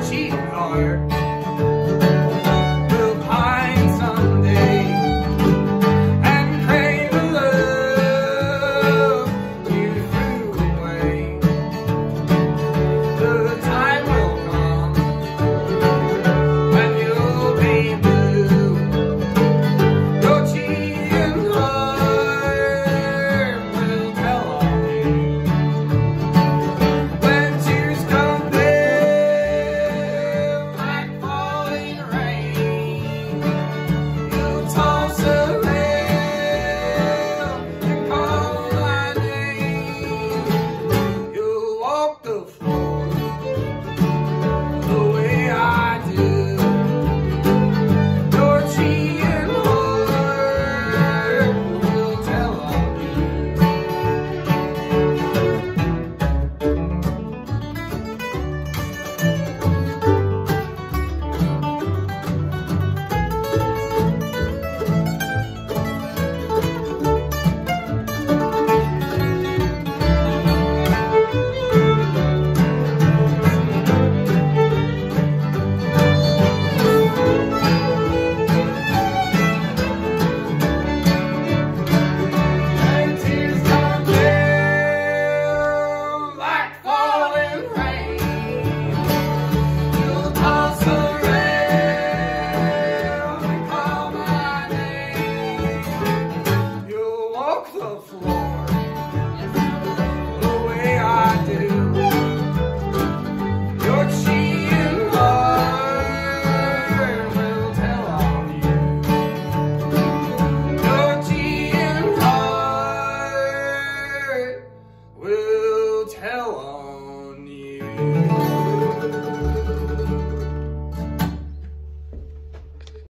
tell on